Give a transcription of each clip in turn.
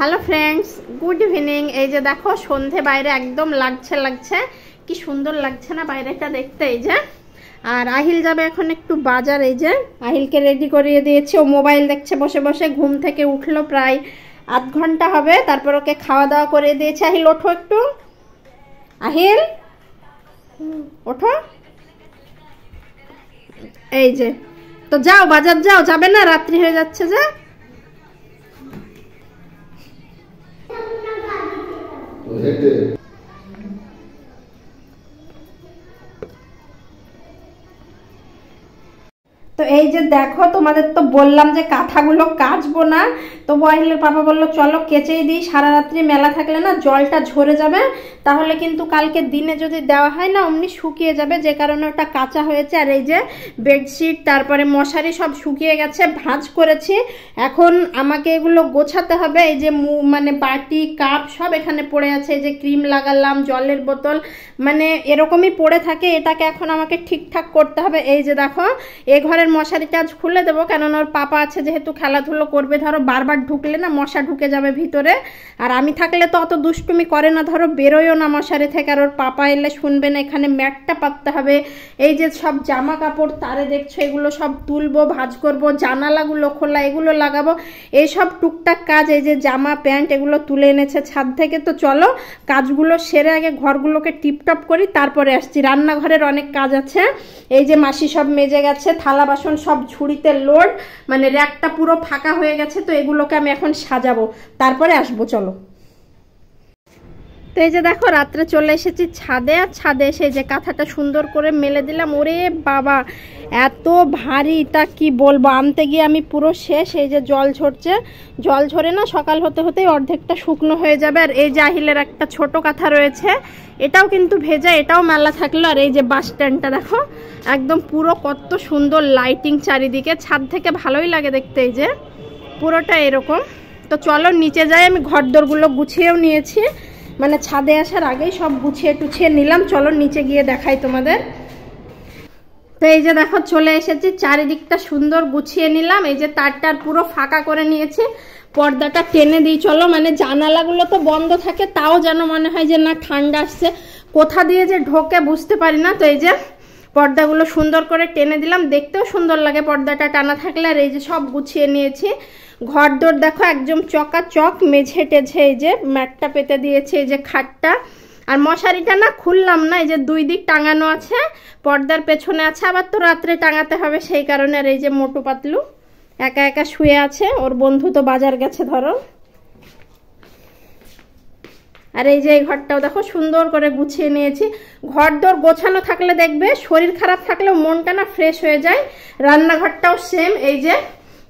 Hello friends good evening এই যে দেখো, সন্ধে বাইরে একদম লাগছে লাগছে। কি সুন্দর লাগছে না বাইরেটা দেখতে, এই যে। আর আহিল যাবে এখন একটু বাজার, এই যে। আহিলকে রেডি করিয়ে দিয়েছে। ও মোবাইল দেখছে বসে বসে। ঘুম থেকে উঠল প্রায় আধ ঘণ্টা হবে। তারপর ওকে খাওয়া দাওয়া করে দিয়েছে। আহিল, ওঠো একটু। আহিল, ওঠো। এই যে। তো যাও, বাজার যাও। যাবে না? রাত্রি হয়ে যাচ্ছে যে। দেখো, তোমাদের তো বললাম যে কাঁথাগুলো কাচবো না। তো বহিলের পাপা বলল, চলো কেচেই দিই, সারা রাত্রি মেলা থাকলে না জলটা ঝরে যাবে। তাহলে কিন্তু কালকে দিনে যদি দেওয়া হয় না, অমনি শুকিয়ে যাবে। যে কারণে ওটা কাঁচা হয়েছে, আর এই যে বেডশিট, তারপরে মশারি সব শুকিয়ে গেছে, ভাঁজ করেছি। এখন আমাকে এগুলো গোছাতে হবে। এই যে মানে বাটি, কাপ সব এখানে পড়ে আছে। এই যে ক্রিম লাগালাম, জলের বোতল মানে এরকমই পড়ে থাকে। এটাকে এখন আমাকে ঠিকঠাক করতে হবে। এই যে দেখো, এ ঘরের মশারিটা আজ খুলে দেবো, কেননা ওর পাপা আছে যেহেতু খেলাধুলো করবে। ধরো বারবার ঢুকলে না মশা ঢুকে যাবে ভিতরে। আর আমি থাকলে তো অত দুষ্টুমি করে না, ধরো বেরোয়ও না মশারি থেকে। আর ওর পাপা এলে শুনবে না, এখানে ম্যাটটা পাততে হবে। এই যে সব জামা কাপড়, তারে দেখছ, এগুলো সব তুলবো, ভাজ করব, জানালাগুলো খোলা, এগুলো লাগাবো। এইসব টুকটাক কাজ, এই যে জামা, প্যান্ট, এগুলো তুলে এনেছে ছাদ থেকে। তো চলো, কাজগুলো সেরে আগে ঘরগুলোকে টিপটপ করি, তারপরে আসছি। রান্নাঘরের অনেক কাজ আছে। এই যে মাসি সব মেজে গেছে, থালা বাসন সব ঝুড়িতে লোড মানে র্যাকটা পুরো ফাঁকা হয়ে গেছে, তো এগুলোকে আমি এখন সাজাবো। তারপরে আসব, চলো। এই যে দেখো, রাত্রে চলে এসেছি ছাদে, আর ছাদে এসে যে কাঁথাটা সুন্দর করে মেলে দিলাম। ওরে বাবা, এত ভারী, তা কি বলব? আনতে গিয়ে আমি পুরো শেষ, এই যে জল ঝরছে। জল ঝরে না, সকাল হতে হতেই অর্ধেকটা শুকনো হয়ে যাবে। আর এই জাহিলের একটা ছোট কাঁথা রয়েছে, এটাও কিন্তু ভেজা, এটাও মেলা থাকল। আর এই যে বাস স্ট্যান্ডটা দেখো, একদম পুরো কত সুন্দর লাইটিং চারিদিকে। ছাদ থেকে ভালোই লাগে দেখতে এই যে, পুরোটা এরকম। তো চলো, নিচে যাই, আমি ঘর দোরগুলো গুছিয়েও নিয়েছি। মানে ছাদে আসার আগেই সব গুছিয়ে টুছিয়ে নিলাম। চলো নিচে গিয়ে দেখাই তোমাদের। তো এই যে দেখো, চলে এসেছি। চারিদিকটা সুন্দর গুছিয়ে নিলাম। এই যে তারটার পুরো ফাঁকা করে নিয়েছি। পর্দাটা টেনে দিই, চলো। মানে জানালাগুলো তো বন্ধ থাকে, তাও যেন মনে হয় যে না, ঠান্ডা আসছে। কোথা দিয়ে যে ঢোকে বুঝতে পারি না। তো এই যে পর্দাগুলো সুন্দর করে টেনে দিলাম। দেখতেও সুন্দর লাগে পর্দাটা। টানা থাকলে আর এই যে সব গুছিয়ে নিয়েছি। ঘর দোর দেখো একদম চকা চক মেঝে টেঝে এই যে ম্যাটটা পেতে দিয়েছে এই যে খাটটা। আর মশারিটা না খুললাম না, এই যে দুই দিক টাঙানো আছে, পর্দার পেছনে আছে, আবার তো রাত্রে টাঙাতে হবে, সেই কারণে আর এই যে মোটু পাতলু একা একা শুয়ে আছে, ওর বন্ধু তো বাজার গেছে ধরো। আর এই যে এই ঘরটাও দেখো সুন্দর করে গুছিয়ে নিয়েছি। ঘর দর গোছানো থাকলে দেখবে, শরীর খারাপ থাকলেও মনটা না ফ্রেশ হয়ে যায়। রান্নাঘরটাও সেম এই যে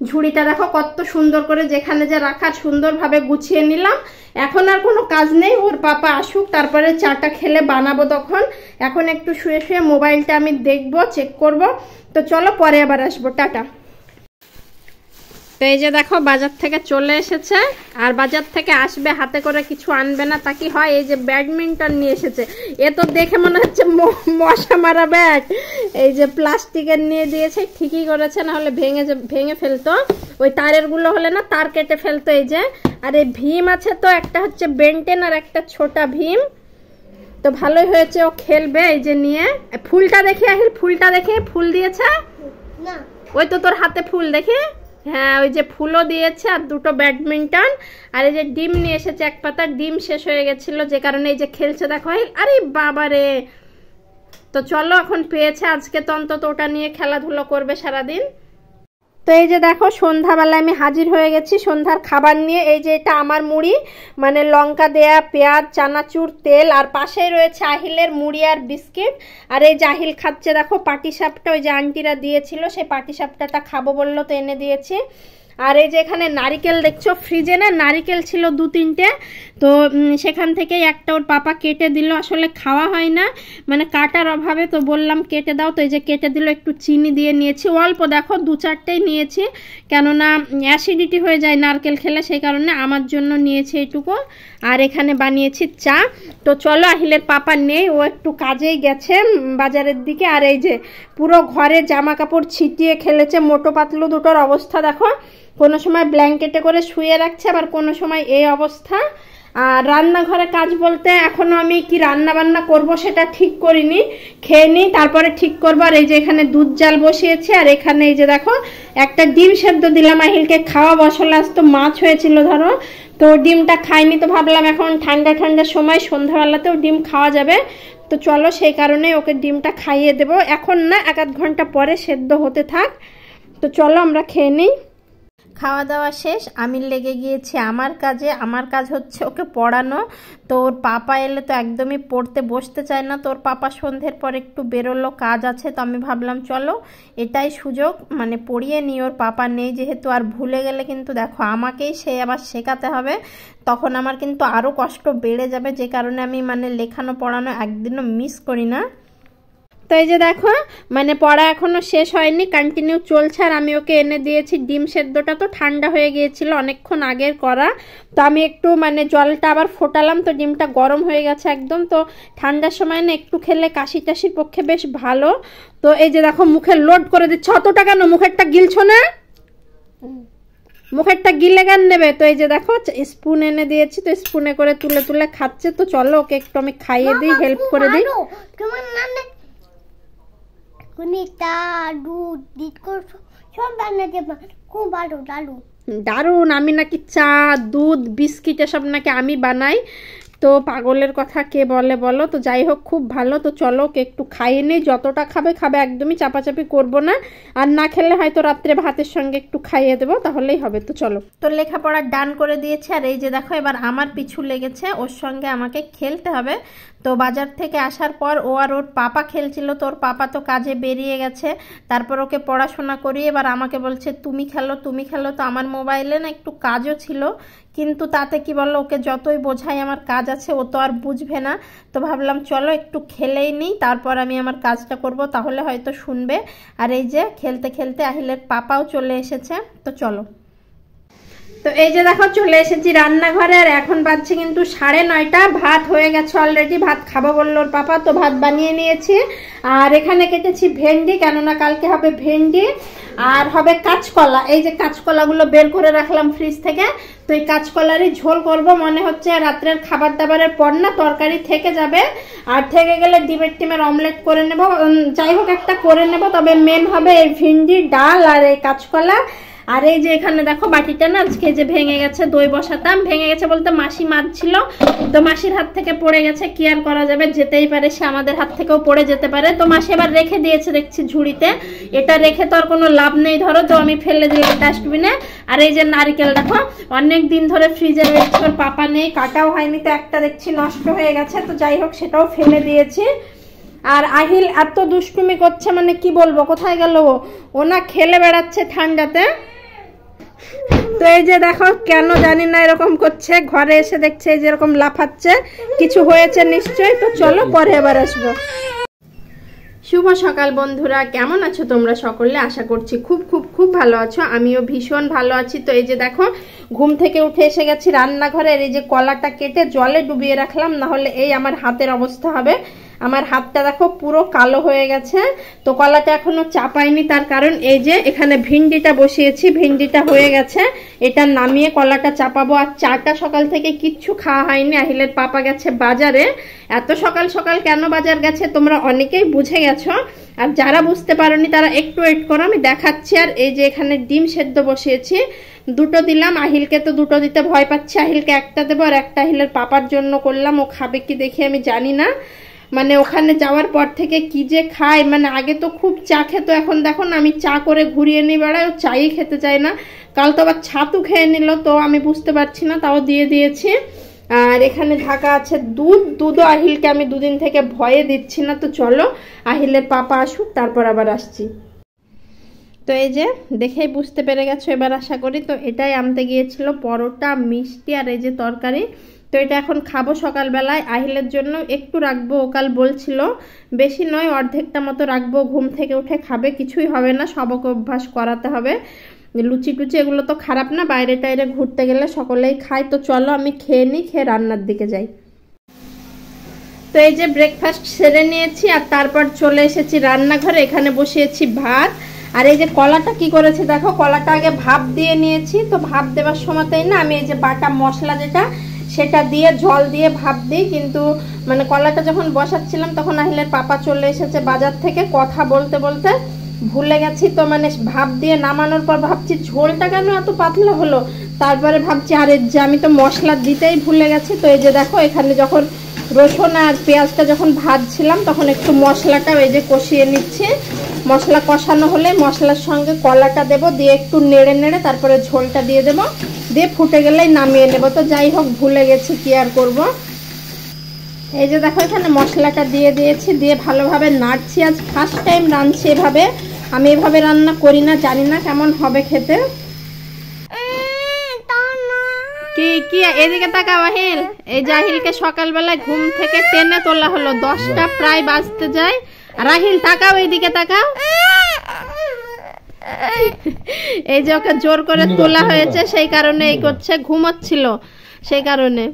ঝুড়িটা দেখো কত সুন্দর করে যেখানে যে রাখা সুন্দরভাবে গুছিয়ে নিলাম। এখন আর কোনো কাজ নেই, ওর পাপা আসুক, তারপরে চাটা খেলে বানাবো তখন। এখন একটু শুয়ে শুয়ে মোবাইলটা আমি দেখব চেক করব। তো চলো পরে আবার আসব, টাটা। তো এই যে দেখো বাজার থেকে চলে এসেছে। আর বাজার থেকে আসবে হাতে করে কিছু আনবে না। তা কি হয়? এই যে ব্যাডমিন্টন নিয়ে এসেছে। এ তো দেখে মনে হচ্ছে মশা মারা ব্যাট এই যে প্লাস্টিকের নিয়ে দিয়েছে ঠিকই করেছে না হলে ভেঙে যে- ভেঙে ফেলতো। ওই তারেরগুলো হলে না তার কেটে ফেলতো এই যে। আর এই ভীম আছে তো একটা হচ্ছে বেন্টেন আর একটা ছোটা ভীম। তো ভালোই হয়েছে ও খেলবে এই যে নিয়ে। ফুলটা দেখে আহিল ফুলটা দেখে। ফুল দিয়েছে? ওই তো তোর হাতে ফুল দেখি। হ্যাঁ ওই যে ফুলও দিয়েছে আর দুটো ব্যাডমিন্টন। আর এই যে ডিম নিয়ে এসেছে, এক পাতা ডিম শেষ হয়ে গেছিল, যে কারণে এই যে খেলছে, দেখো আরে বাবা রে! তো চলো, এখন পেয়েছে আজকে তো অন্তত ওটা নিয়ে খেলাধুলো করবে সারাদিন। তো এই যে দেখো, সন্ধ্যাবেলায় আমি হাজির হয়ে গেছি। সন্ধ্যার খাবার নিয়ে এই যে এটা আমার মুড়ি মানে লঙ্কা দেয়া, পেঁয়াজ, চানাচুর, তেল, আর পাশেই রয়েছে আহিলের মুড়ি আর বিস্কিট। আর এই যে আহিল খাচ্ছে, দেখো, পাটিসাপটা ওই যে আন্টিরা দিয়েছিল, সেই পাটিসাপটাটা খাব বলল, তো এনে দিয়েছি। আর এই যে এখানে নারিকেল দেখছ ফ্রিজে না নারিকেল ছিল দু তিনটে, তো সেখান থেকে একটা ওর পাপা কেটে দিল, আসলে খাওয়া হয় না মানে কাটার অভাবে তো বললাম কেটে দাও, তো এই যে কেটে দিল, একটু চিনি দিয়ে নিয়েছি, অল্প দেখো, দু চারটেই নিয়েছি, কেননা অ্যাসিডিটি হয়ে যায় নারকেল খেলে, সেই কারণে আমার জন্য নিয়েছি এইটুকু আর এখানে বানিয়েছি চা, তো চলো আহিলের পাপা নেই, ও একটু কাজেই গেছে বাজারের দিকে, আর এই যে পুরো ঘরে জামা কাপড় ছিটিয়ে খেলেছে, মোটো পাতলু দুটোর অবস্থা দেখো কোনো সময় ব্ল্যাঙ্কেটে করে শুয়ে রাখছে, আবার কোনো সময় এই অবস্থা। আর রান্নাঘরে কাজ বলতে এখনও আমি কি রান্না বান্না করব সেটা ঠিক করিনি, খেয়ে নিই তারপরে ঠিক করব। আর এই যে এখানে দুধ জাল বসিয়েছি, আর এখানে এই যে দেখো, একটা ডিম সেদ্ধ দিলাম আহিলকে খাওয়া বসলে আজ তো মাছ হয়েছিল ধরো। তো ডিমটা খাইনি তো ভাবলাম এখন ঠান্ডা ঠান্ডা সময়, সন্ধ্যাবেলাতেও ডিম খাওয়া যাবে। তো চলো সেই কারণে ওকে ডিমটা খাইয়ে দেবো। এখন না, এক আধ ঘণ্টা পরে সেদ্ধ হতে থাক। তো চলো আমরা খেয়ে নিই। খাওয়া দাওয়া শেষ আমি লেগে গিয়েছি আমার কাজে, আমার কাজ হচ্ছে ওকে পড়ানো। তো ওর পাপা এলে তো একদমই পড়তে বসতে চায় না, তোর পাপা সন্ধ্যের পর একটু বেরোলো, কাজ আছে, তো আমি ভাবলাম চলো, এটাই সুযোগ মানে পড়িয়ে নিই, ওর পাপা নেই যেহেতু, আর ভুলে গেলে কিন্তু দেখো, আমাকেই সে আবার শেখাতে হবে। তখন আমার কিন্তু আরও কষ্ট বেড়ে যাবে, যে কারণে আমি মানে লেখানো, পড়ানো একদিনও মিস করি না। তো এই যে দেখো মানে পড়া এখনও শেষ হয়নি কন্টিনিউ চলছে আর আমি ওকে এনে দিয়েছি ডিম সেদ্ধটা তো ঠান্ডা হয়ে গিয়েছিল অনেকক্ষণ আগের করা। তো আমি একটু মানে জলটা আবার ফোটালাম তো ডিমটা গরম হয়ে গেছে একদম তো ঠান্ডার সময় না একটু খেলে কাশি টাশির পক্ষে বেশ ভালো। তো এই যে দেখো মুখে লোড করে দিচ্ছে অতটা কেন? মুখেরটা গিলছো না মুখেরটা গিলে গান নেবে? তো এই যে দেখো স্পুন এনে দিয়েছি তো স্পুনে করে তুলে তুলে খাচ্ছে তো চলো ওকে একটু আমি খাইয়ে দিই হেল্প করে দিই। সব বানাতে খুব ভালো দারু দারুণ আমি নাকি চা দুধ বিস্কিট এসব নাকি আমি বানাই। তো পাগলের কথা কে বলে বলো? তো যাই হোক খুব ভালো। তো চলো একটু খাইয়ে নিই। যতটা খাবে খাবে একদমই চাপাচাপি করব না। আর না খেলে হয়তো রাত্রে ভাতের সঙ্গে একটু খাইয়ে দেবো তাহলেই হবে। তো চলো। তো লেখাপড়া ডান করে দিয়েছে। আর এই যে দেখো এবার আমার পিছু লেগেছে। ওর সঙ্গে আমাকে খেলতে হবে। তো বাজার থেকে আসার পর ও আর ওর পাপা খেলছিল তো ওর পাপা তো কাজে বেরিয়ে গেছে। তারপর ওকে পড়াশোনা করিয়ে এবার আমাকে বলছে, তুমি খেলো তুমি খেলো। তো আমার মোবাইলে না একটু কাজও ছিল, কিন্তু তাতে কি বলল, ওকে যতই বোঝাই আমার কাজ আছে, ও তো আর বুঝবে না। তো ভাবলাম, চলো একটু খেলেই নিই, তারপর আমি আমার কাজটা করব, তাহলে হয়তো শুনবে। আর এই যে, খেলতে খেলতে আহিলের পাপাও চলে এসেছে, তো চলো। তো এই যে দেখো, চলে এসেছি রান্নাঘরে আর এখন বাজছে কিন্তু সাড়ে নয়টা। ভাত হয়ে গেছে অলরেডি ভাত খাব বলল ওর পাপা, তো ভাত বানিয়ে নিয়েছি। আর এখানে কেটেছি ভেন্ডি, কেননা কালকে হবে ভেন্ডি। আর হবে কাঁচকলা। এই যে কাঁচকলাগুলো বের করে রাখলাম ফ্রিজ থেকে, তো এই কাঁচকলারই ঝোল করব। মনে হচ্ছে রাত্রের খাবার দাবারের পর না তরকারি থেকে যাবে। আর থেকে গেলে ডিমের টিমের অমলেট করে নেব। যাই হোক, একটা করে নেব। তবে মেন হবে এই ভিন্ডি, ডাল আর এই কাঁচকলা। আর এই যে এখানে দেখো বাটিটা না, আজকে যে ভেঙে গেছে, দই বসাতাম। ভেঙে গেছে বলতে মাসি মারছিল তো মাসির হাত থেকে পড়ে গেছে, কি আর করা যাবে? যেতেই পারে সে আমাদের হাত থেকেও পড়ে যেতে পারে। তো মাসি এবার রেখে দিয়েছে দেখছি ঝুড়িতে। এটা রেখে তো আর কোনো লাভ নেই, ধরো। তো আমি ফেলে দিলাম ডাস্টবিনে আর এই যে নারিকেল, দেখো, অনেক দিন ধরে ফ্রিজে রেখেছি ওর পাপা নেই কাটাও হয়নি, তো একটা দেখছি নষ্ট হয়ে গেছে। তো যাই হোক, সেটাও ফেলে দিয়েছি। আর আহিল এত দুষ্টুমি করছে মানে কি বলব, কোথায় গেল ও না খেলে বেড়াচ্ছে ঠান্ডাতে। তো এই যে দেখো, কেন জানি না এরকম করছে। ঘরে এসে দেখছে এই যেরকম লাফাচ্ছে। কিছু হয়েছে নিশ্চয়ই, তো চলো পরে এবার আসব। শুভ সকাল বন্ধুরা, কেমন আছো তোমরা সকলে? আশা করছি খুব খুব খুব ভালো আছো। আমিও ভীষণ ভালো আছি। তো এই যে দেখো, ঘুম থেকে উঠে এসে গেছি রান্নাঘরে। এই যে কলাটা কেটে জলে ডুবিয়ে রাখলাম না হলে এই আমার হাতের অবস্থা হবে। আমার হাতটা দেখো পুরো কালো হয়ে গেছে। তো কলাটা এখনও চাপাইনি তার কারণ এই যে এখানে ভিন্ডিটা বসিয়েছি, ভিন্ডিটা হয়ে গেছে। এটা নামিয়ে কলাটা চাপাবো। আর চাটা সকাল থেকে কিচ্ছু খাওয়া হয়নি। আহিলের পাপা গেছে বাজারে। এত সকাল সকাল কেন বাজার গেছে তোমরা অনেকেই বুঝে গেছো। আর যারা বুঝতে পারোনি, তারা একটু ওয়েট করো, আমি দেখাচ্ছি। আর এই যে এখানে ডিম সেদ্ধ বসিয়েছি, দুটো দিলাম। আহিলকে তো দুটো দিতে ভয় পাচ্ছি। আহিলকে একটা দেবো আর একটা আহিলের পাপার জন্য করলাম। ও খাবে কি দেখি আমি জানি না। মানে ওখানে যাওয়ার পর থেকে কি যে খায় মানে আগে তো খুব চা খেত, এখন দেখো না, আমি চা করে ঘুরিয়ে নিয়ে বেড়াই, ও চাই খেতে চায় না। কাল তো আবার ছাতু খেয়ে নিল, তো আমি বুঝতে পারছি না, তাও দিয়ে দিয়েছি। আর এখানে ঢাকা আছে দুধ, দুধও আহিলকে আমি দুদিন থেকে ভয়ে দিচ্ছি না, তো চলো, আহিলের পাপা আসুক, তারপর আবার আসছি। তো এই যে, দেখেই বুঝতে পেরে গেছো, এবার আশা করি তো এটাই আনতে গিয়েছিল, পরোটা, মিষ্টি আর এই যে তরকারি। তো এটা এখন খাব সকালবেলায়। আহিলের জন্য একটু রাখব ওকাল বলছিল। বেশি নয়, অর্ধেকটা মতো রাখব। ঘুম থেকে উঠে খাবে, কিছুই হবে না, সবকে অভ্যাস করাতে হবে। লুচি টুচি এগুলো তো খারাপ না, বাইরে টাইরে ঘুরতে গেলে সকলেই খায়। তো চলো আমি খেয়ে নিই, খেয়ে রান্নার দিকে যাই। তো এই যে ব্রেকফাস্ট সেরে নিয়েছি, আর তারপর চলে এসেছি রান্নাঘরে। এখানে বসিয়েছি ভাত। আর এই যে কলাটা কি করেছি দেখো, কলাটা আগে ভাপ দিয়ে নিয়েছি। তো ভাপ দেওয়ার সময়তেই না আমি এই যে বাটা মশলা যেটা সেটা দিয়ে, জল দিয়ে, ভাপ দিই কিন্তু মানে কলাটা যখন বসাচ্ছিলাম তখন আহিলের পাপা চলে এসেছে বাজার থেকে কথা বলতে বলতে। ভুলে গেছি তো মানে ভাপ দিয়ে নামানোর পর ভাবছি ঝোলটা কেন এত পাতলা হলো? তারপরে ভাবছি, আরে যে আমি তো মশলা দিতেই ভুলে গেছি। তো এই যে দেখো, এখানে যখন রসুন আর পেঁয়াজটা যখন ভাজছিলাম তখন একটু মশলাটা এই যে কষিয়ে নিচ্ছি। মশলা কষানো হলে মশলার সঙ্গে কলাটা দেব, দিয়ে একটু নেড়ে নেড়ে তারপরে ঝোলটা দিয়ে দেব। দিয়ে ফুটে গেলেই নামিয়ে নেব। তো যাই হোক, ভুলে গেছি কি আর করব। এই যে দেখো, এখানে মশলাটা দিয়ে দিয়েছি, দিয়ে ভালোভাবে নাড়ছি। আজ ফার্স্ট টাইম রাঁধছি এভাবে। আমি এভাবে রান্না করি না, জানি না কেমন হবে খেতে। কি কি, এদিকে তাকা আহিল। এই জাহিলকে সকালবেলায় ঘুম থেকে টেনে তোলা হলো। দশটা প্রায় বাজতে যায়। রাহিল তাকাও, এইদিকে তাকাও। এই যে ওকে জোর করে তোলা হয়েছে সেই কারণে এই করছে ঘুমোচ্ছিল সেই কারণে।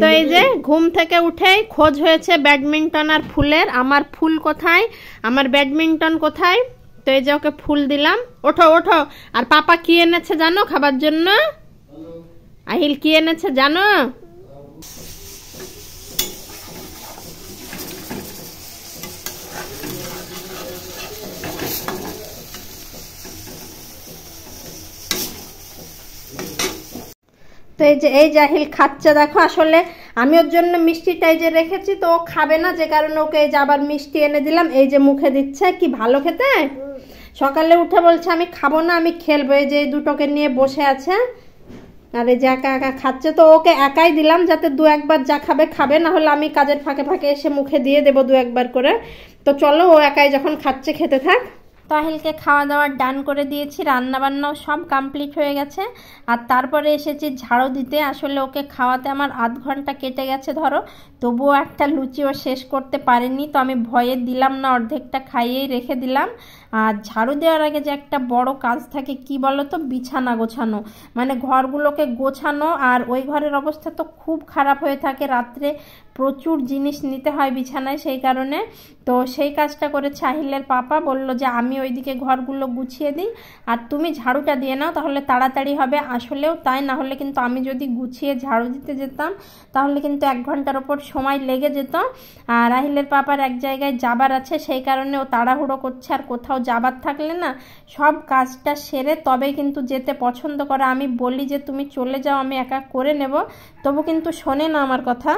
তো এই যে ঘুম থেকে উঠেই খোঁজ হয়েছে ব্যাডমিন্টন আর ফুলের আমার ফুল কোথায় আমার ব্যাডমিন্টন কোথায়? তো এই যে ওকে ফুল দিলাম। ওঠো ওঠো। আর পাপা কি এনেছে জানো খাবার জন্য? আহিল কি এনেছে জানো? তো এই যে, এই জাহিল খাচ্ছে। দেখো আসলে আমি ওর জন্য মিষ্টিটা এই যে রেখেছি, তো ও খাবে না, যে কারণে ওকে এই যে আবার মিষ্টি এনে দিলাম। এই যে মুখে দিচ্ছে, কি ভালো খেতে? সকালে উঠে বলছে, আমি খাব না, আমি খেলব। এই যে এই দুটোকে নিয়ে বসে আছে। আর এই যে একা একা খাচ্ছে, তো ওকে একাই দিলাম, যাতে দু একবার যা খাবে খাবে। না হলে আমি কাজের ফাঁকে ফাঁকে এসে মুখে দিয়ে দেবো দু একবার করে। তো চলো, ও একাই যখন খাচ্ছে, খেতে থাক। তাহিলকে খাওয়া দাওয়ার ডান করে দিয়েছি রান্না বান্নাও সব কমপ্লিট হয়ে গেছে। আর তারপরে এসেছি ঝাড়ু দিতে, আসলে ওকে খাওয়াতে আমার আধ ঘণ্টা কেটে গেছে ধরো, তবুও একটা লুচিও শেষ করতে পারিনি, তো আমি ভয়ে দিলাম না, অর্ধেকটা খাইয়েই রেখে দিলাম। আর ঝাড়ু দেওয়ার আগে যে একটা বড় কাজ থাকে, কি বলো তো বিছানা গোছানো। মানে ঘরগুলোকে গোছানো, আর ওই ঘরের অবস্থা তো খুব খারাপ হয়ে থাকে, রাত্রে প্রচুর জিনিস নিতে হয় বিছানায় সেই কারণে। তো সেই কাজটা করে চাহিলের পাপা বলল যে, আমি ওইদিকে ঘরগুলো গুছিয়ে দিই আর তুমি ঝাড়ুটা দিয়ে নাও, তাহলে তাড়াতাড়ি হবে আসলেও তাই। না হলে কিন্তু আমি যদি গুছিয়ে ঝাড়ু দিতে যেতাম, তাহলে কিন্তু এক ঘণ্টার ওপর সময় লেগে যেত। আর রাহিলের পাপার এক জায়গায় যাবার আছে, সেই কারণে ও তাড়াহুড়ো করছে আর কোথাও যাবার থাকলে না, সব কাজটা সেরে তবে কিন্তু যেতে পছন্দ করে। আমি বলি যে, তুমি চলে যাও, আমি একা করে নেব। তবু কিন্তু শোনে না আমার কথা।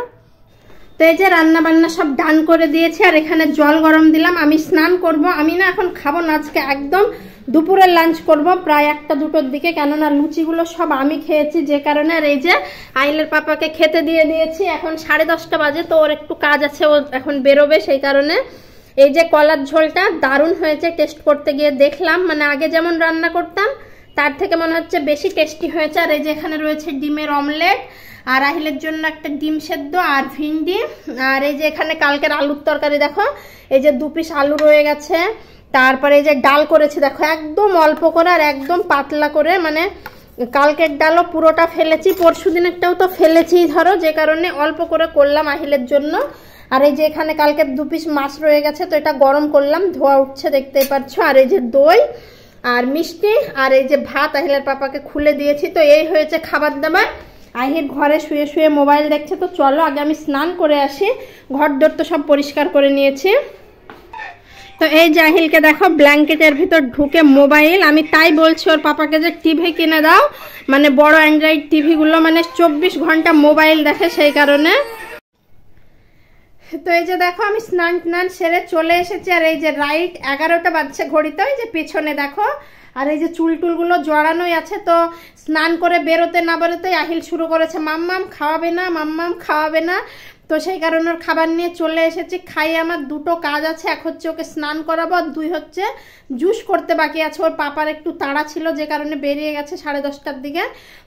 তো এই যে রান্না বান্না সব ডান করে দিয়েছি, আর এখানে জল গরম দিলাম। আমি স্নান করব। আমি না এখন খাব না, আজকে একদম দুপুরের লাঞ্চ করব, প্রায় একটা দুটোর দিকে। কেননা লুচিগুলো সব আমি খেয়েছি, যে কারণে। আর এই যে আইলের পাপাকে খেতে দিয়ে দিয়েছি। এখন সাড়ে দশটা বাজে, তো ওর একটু কাজ আছে, ও এখন বেরোবে, সেই কারণে। এই যে কলার ঝোলটা দারুণ হয়েছে টেস্ট করতে গিয়ে দেখলাম। মানে আগে যেমন রান্না করতাম, তার থেকে মনে হচ্ছে বেশি টেস্টি হয়েছে। আর এই যে এখানে রয়েছে ডিমের অমলেট আর আহিলের জন্য একটা ডিম সেদ্ধ আর ভিন্ডি। আর এই যে এখানে কালকের আলুর তরকারি, দেখো, এই যে দু পিস আলু রয়ে গেছে। তারপরে এই যে ডাল করেছি, দেখো, একদম অল্প করে আর একদম পাতলা করে। মানে কালকের ডালও পুরোটা ফেলেছি পরশু দিনেরটাও তো ফেলেছি, ধরো, যে কারণে অল্প করে করলাম আহিলের জন্য। আর এই যে এখানে কালকে দু পিস মাছ রয়ে গেছে, তো এটা গরম করলাম, ধোয়া উঠছে, দেখতেই পাচ্ছ আর এই যে দই আর মিষ্টি, আর এই যে ভাত আহিলের পাপাকে খুলে দিয়েছি। তো এই হয়েছে খাবার দাবার। আহির ঘরে শুয়ে শুয়ে মোবাইল দেখছে, তো চলো আগে আমি স্নান করে আসি। ঘর দর তো সব পরিষ্কার করে নিয়েছি। তো এই জাহিলকে দেখো, ব্ল্যাঙ্কেটের ভিতর ঢুকে মোবাইল। আমি তাই বলছি ওর পাপাকে যে টিভি কিনে দাও। মানে বড় অ্যান্ড্রয়েড টিভিগুলো মানে চব্বিশ ঘণ্টা মোবাইল দেখে সেই কারণে। তো এই যে দেখো, আমি স্নান টান সেরে চলে এসেছি। আর এই যে রাইট এগারোটা বাজছে ঘড়িতে ওই যে পিছনে দেখো আর এই যে চুল টুলগুলো জড়ানোই আছে, তো স্নান করে বেরোতে না বেরোতে আহিল শুরু করেছে মাম্মাম খাওয়াবে না মাম্মাম খাওয়াবে না। তো সেই কারণে ওর খাবার নিয়ে চলে এসেছি খাইয়ে আমার দুটো কাজ আছে, এক হচ্ছে ওকে স্নান করাবো আর দুই হচ্ছে জুস করতে বাকি আছে। ওর পাপার একটু তাড়া ছিল, যে কারণে বেরিয়ে গেছে সাড়ে দশটার দিকে।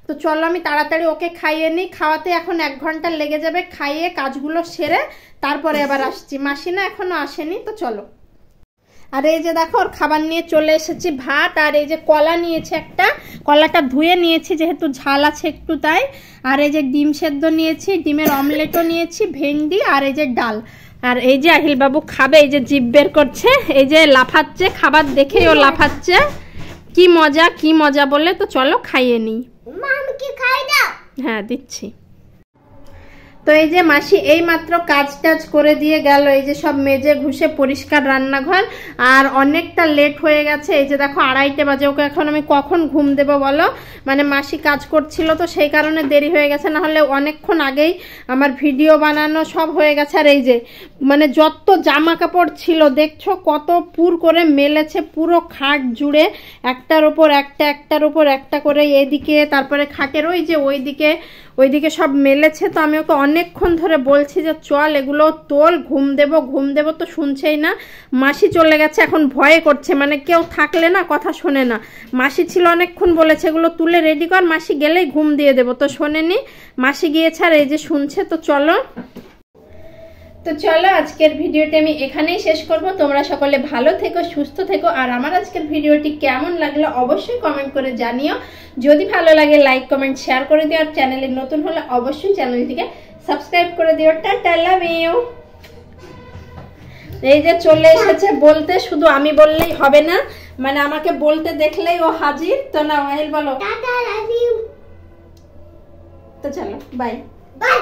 তো চলো আমি তাড়াতাড়ি ওকে খাইয়ে নিই, খাওয়াতে এখন এক ঘণ্টা লেগে যাবে, খাইয়ে কাজগুলো সেরে তারপরে আবার আসছি। মাসিনা এখনও আসেনি, তো চলো। আর এই যে দেখো ওর খাবার নিয়ে চলে এসেছি ভাত আর এই যে কলা নিয়েছে একটা। কলাটা ধুয়ে নিয়েছি যেহেতু ঝাল আছে একটু তাই। আর এই যে ডিম সেদ্ধ নিয়েছি ডিমের অমলেটও নিয়েছি ভেন্ডি আর এই যে ডাল। আর এই যে আহিল বাবু খাবে এই যে জিভ বের করছে এই যে লাফাচ্ছে খাবার দেখেই ও লাফাচ্ছে। কি মজা কি মজা বলে তো চলো খাইয়ে নিই। কি খাই দাও হ্যাঁ দিচ্ছি। তো এই যে মাসি, এই মাত্র কাজ টাজ করে দিয়ে গেল। এই যে সব মেজে ঘুষে পরিষ্কার রান্নাঘর, আর অনেকটা লেট হয়ে গেছে। এই যে দেখো, আড়াইটে বাজে। ওকে এখন আমি কখন ঘুম দেবো বলো? মানে মাসি কাজ করছিল তো সেই কারণে দেরি হয়ে গেছে। না হলে অনেকক্ষণ আগেই আমার ভিডিও বানানো সব হয়ে গেছে। আর এই যে মানে যত জামা কাপড় ছিল, দেখছ কত পুর করে মেলেছে পুরো খাট জুড়ে। একটার ওপর একটা, একটার ওপর একটা করে এদিকে, তারপরে খাটের ওই যে ওইদিকে ওইদিকে সব মেলেছে। তো আমি ওকে অনেকক্ষণ ধরে বলছি যে, চল এগুলো তোল, ঘুম দেব ঘুম দেব তো শুনছেই না। মাসি চলে গেছে, এখন ভয়ে করছে মানে কেউ থাকলে না কথা শোনে না। মাসি ছিল অনেকক্ষণ বলেছে, এগুলো তুলে রেডি কর, মাসি গেলেই ঘুম দিয়ে দেবো। তো শোনেনি, মাসি গিয়েছে আর এই যে শুনছে, তো চলো। তো চলো, আজকের ভিডিওটি আমি এখানেই শেষ করব। তোমরা সকলে ভালো থেকো, সুস্থ থেকো, আর আমার আজকের ভিডিওটি কেমন লাগল অবশ্যই কমেন্ট করে জানিও। যদি ভালো লাগে লাইক কমেন্ট শেয়ার করে দিও, আর চ্যানেলে নতুন হলে অবশ্যই চ্যানেলটিকে সাবস্ক্রাইব করে দিও। টাটা লাভ ইউ এই যে চলে এসেছে বলতে শুধু আমি বললেই হবে না মানে আমাকে বলতে দেখলেই ও হাজির। তো না ওয়াহিল বলো। টাটা লাভ ইউ তো চলো বাই বাই